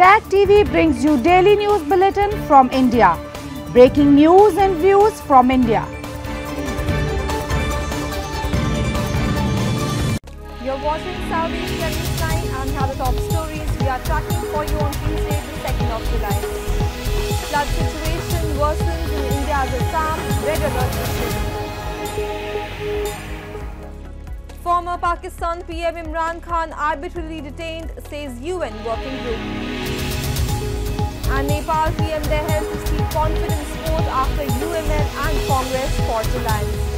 Tag TV brings you daily news bulletin from India. Breaking news and views from India. You're watching South Asian Newsline and have the top stories we are tracking for you on Tuesday, the 2nd of July. Flood situation worsens in India's Assam, red alert. Former Pakistan PM Imran Khan arbitrarily detained, says UN working group. And Nepal PM Dahal to seek confidence vote after UML and Congress forged alliance.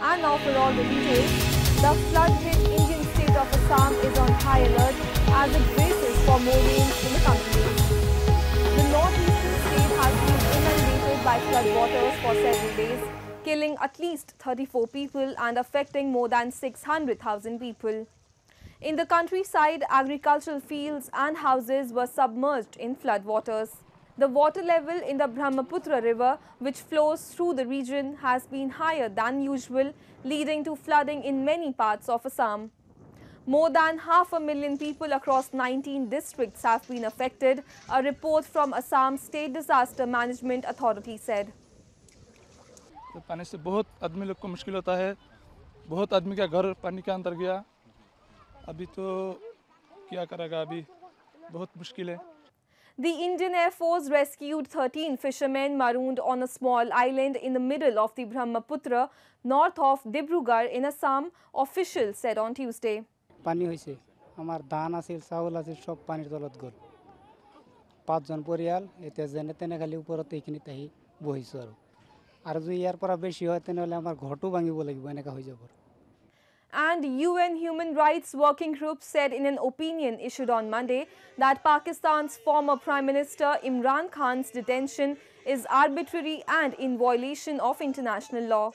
And now for all the details, the flood-hit Indian state of Assam is on high alert as it braces for more rains in the coming days. The northeastern state has been inundated by floodwaters for several days, killing at least 34 people and affecting more than 600,000 people. In the countryside, agricultural fields and houses were submerged in floodwaters. The water level in the Brahmaputra river, which flows through the region, has been higher than usual, leading to flooding in many parts of Assam. More than half a million people across 19 districts have been affected, a report from Assam State Disaster Management Authority said. तो पानी से बहुत आदमी लोग को मुश्किल होता है बहुत आदमी का घर पानी के अंदर गया अभी तो क्या करेगा अभी बहुत मुश्किल है The Indian Air Force rescued 13 fishermen marooned on a small island in the middle of the Brahmaputra, north of Dibrugarh in Assam, officials said on Tuesday. পানী হৈছে আমাৰ ধান আছিল চাউল আছিল চব পানীৰ তলত গ'ল পাঁচজন পৰিয়াল এতিয়া যেনে তেনে খালি ওপৰত এইখিনিত আহি বহিছোঁ আৰু আৰু যদি ইয়াৰ পৰা বেছি হয় তেনেহ'লে আমাৰ ঘৰটো ভাঙিব লাগিব এনেকুৱা হৈ যাব And UN Human Rights Working Group said in an opinion issued on Monday that Pakistan's former Prime Minister Imran Khan's detention is arbitrary and in violation of international law.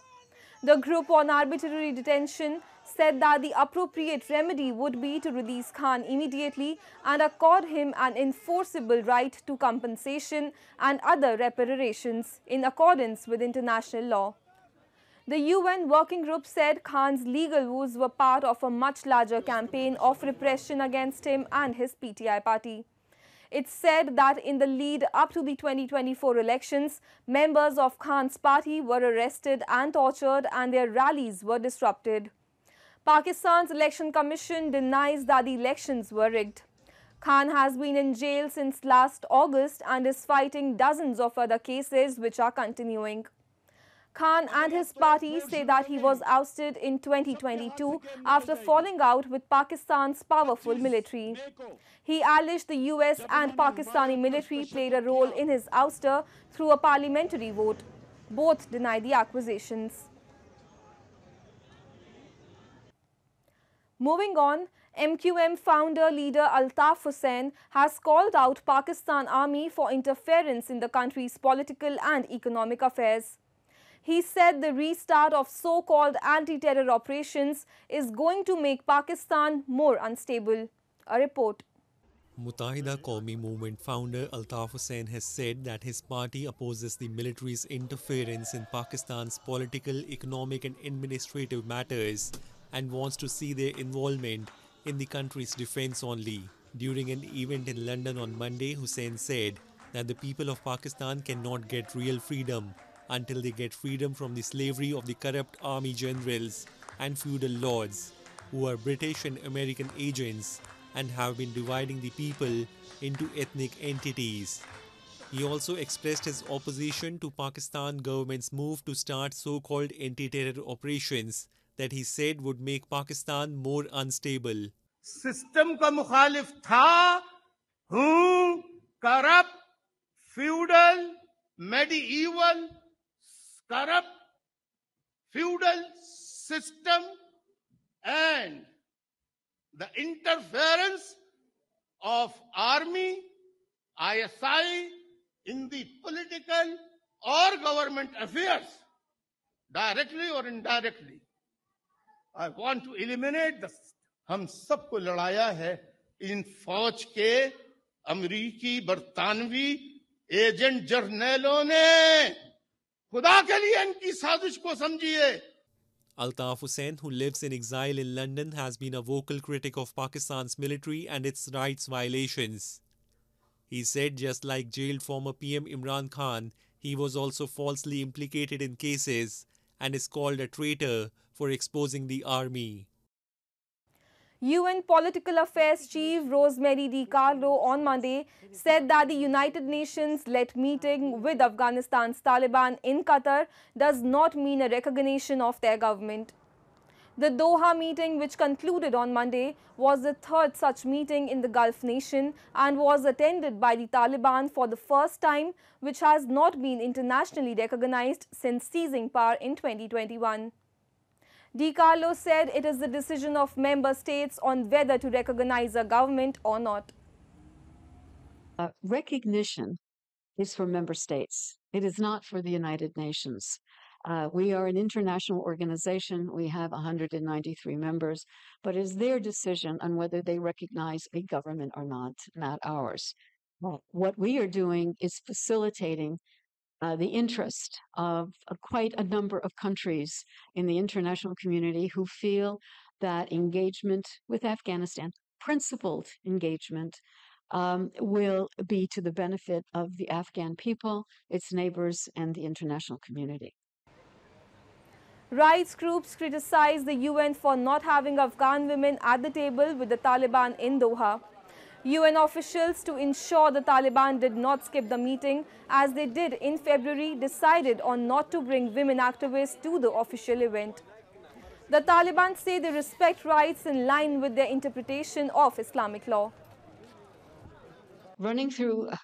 The group on arbitrary detention said that the appropriate remedy would be to release Khan immediately and accord him an enforceable right to compensation and other reparations in accordance with international law. The UN working group said Khan's legal woes were part of a much larger campaign of repression against him and his PTI party. It said that in the lead up to the 2024 elections, members of Khan's party were arrested and tortured and their rallies were disrupted. Pakistan's election commission denies that the elections were rigged. Khan has been in jail since last August and is fighting dozens of other cases which are continuing. Khan and his party say that he was ousted in 2022 after falling out with Pakistan's powerful military. He alleged the US and Pakistani military played a role in his ouster through a parliamentary vote. Both deny the accusations. Moving on, MQM founder leader Altaf Hussain has called out Pakistan army for interference in the country's political and economic affairs. He said the restart of so-called anti-terror operations is going to make Pakistan more unstable. A report. Muttahida Qaumi Movement founder Altaf Hussain has said that his party opposes the military's interference in Pakistan's political, economic and administrative matters and wants to see their involvement in the country's defense only. During an event in London on Monday, Hussain said that the people of Pakistan cannot get real freedom until they get freedom from the slavery of the corrupt army generals and feudal lords who are British and American agents and have been dividing the people into ethnic entities. He also expressed his opposition to Pakistan government's move to start so-called anti-terror operations that he said would make Pakistan more unstable. System का मुखालिफ था हूं corrupt feudal Corrupt feudal system and the interference of army I S I in the political اور government affairs directly اور indirectly I want to eliminate the ہم سب کو لڑایا ہے ان فوج کے امریکی برطانوی ایجنٹ جرنیلوں نے۔ खुदा के लिए इनकी साजिश को समझिए Altaf Hussain, who lives in exile in London, has been a vocal critic of Pakistan's military and its rights violations. He said just like jailed former PM Imran Khan, he was also falsely implicated in cases and is called a traitor for exposing the army. UN Political Affairs Chief Rosemary DiCarlo on Monday said that the United Nations-led meeting with Afghanistan's Taliban in Qatar does not mean a recognition of their government. The Doha meeting, which concluded on Monday, was the third such meeting in the Gulf nation and was attended by the Taliban for the first time, which has not been internationally recognized since seizing power in 2021. DiCarlo said it is the decision of member states on whether to recognize a government or not. Uh, recognition is for member states. It is not for the United Nations. Uh, we are an international organization. We have 193 members, but it is their decision on whether they recognize a government or not, not ours. Well, What we are doing is facilitating uh, the interest of uh, quite a number of countries in the international community who feel that engagement with Afghanistan, principled engagement, um, will be to the benefit of the Afghan people, its neighbors, and the international community. Rights groups criticize the UN for not having Afghan women at the table with the Taliban in Doha. UN officials, to ensure the Taliban did not skip the meeting, as they did in February, decided on not to bring women activists to the official event. The Taliban say they respect rights in line with their interpretation of Islamic law. Running through uh,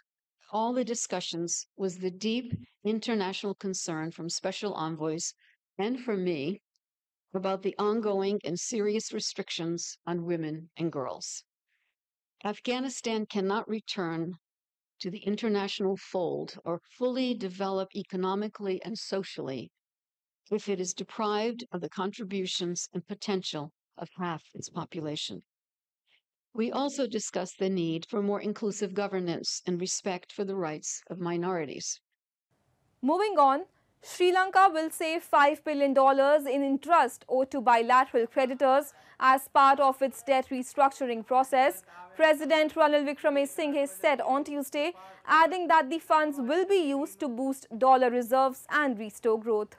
all the discussions was the deep international concern from special envoys and from me about the ongoing and serious restrictions on women and girls. Afghanistan cannot return to the international fold or fully develop economically and socially if it is deprived of the contributions and potential of half its population. We also discussed the need for more inclusive governance and respect for the rights of minorities. Moving on, Sri Lanka will save $5 billion in interest owed to bilateral creditors as part of its debt restructuring process, President Ranil Wickremesinghe said on Tuesday, adding that the funds will be used to boost dollar reserves and restore growth.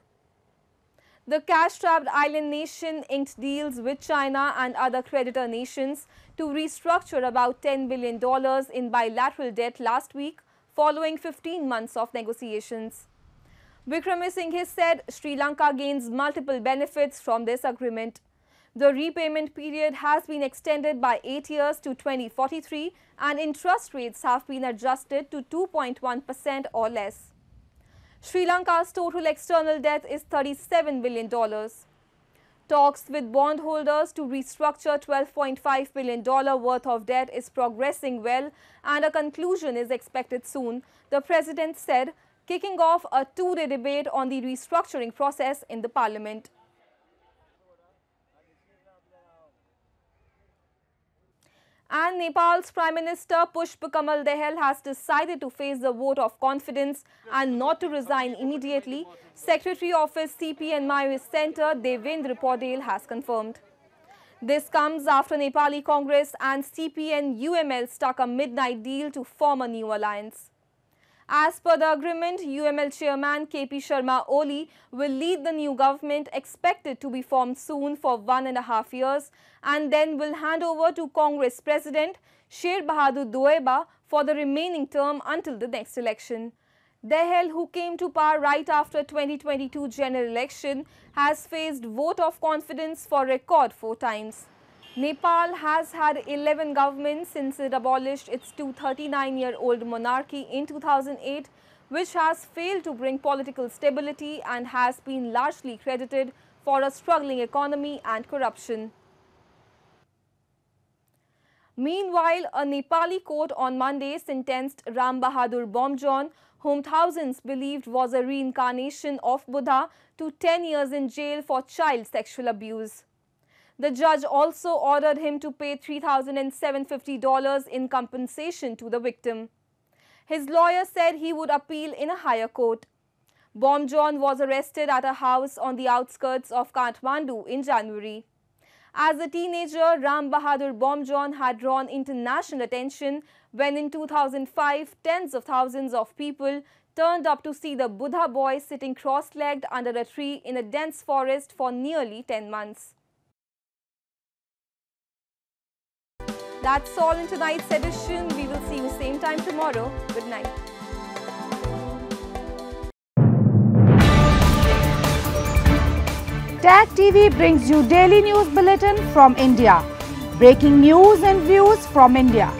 The cash-strapped island nation inked deals with China and other creditor nations to restructure about $10 billion in bilateral debt last week, following 15 months of negotiations. Wickremesinghe said Sri Lanka gains multiple benefits from this agreement. The repayment period has been extended by 8 years to 2043 and interest rates have been adjusted to 2.1% or less. Sri Lanka's total external debt is $37 billion. Talks with bondholders to restructure $12.5 billion worth of debt is progressing well and a conclusion is expected soon, the president said kicking off a two-day debate on the restructuring process in the parliament. And Nepal's Prime Minister Pushpa Kamal Dahal has decided to face the vote of confidence and not to resign immediately, Secretary of his CPN Maoist Center Devendra Paudel has confirmed. This comes after Nepali Congress and CPN UML struck a midnight deal to form a new alliance. As per the agreement, UML chairman KP Sharma Oli will lead the new government expected to be formed soon for one and a half years and then will hand over to Congress President Sher Bahadur Deuba for the remaining term until the next election. Dahal, who came to power right after 2022 general election, has faced vote of confidence for record four times. Nepal has had 11 governments since it abolished its 239-year-old monarchy in 2008, which has failed to bring political stability and has been largely credited for a struggling economy and corruption. Meanwhile, a Nepali court on Monday sentenced Ram Bahadur Bomjon, whom thousands believed was a reincarnation of Buddha, to 10 years in jail for child sexual abuse. The judge also ordered him to pay $3,750 in compensation to the victim. His lawyer said he would appeal in a higher court. Bomjon was arrested at a house on the outskirts of Kathmandu in January. As a teenager, Ram Bahadur Bomjon had drawn international attention when in 2005 tens of thousands of people turned up to see the Buddha boy sitting cross-legged under a tree in a dense forest for nearly 10 months. That's all in tonight's edition. We will see you same time tomorrow. Good night. Tag TV brings you daily news bulletin from India. Breaking news and views from India.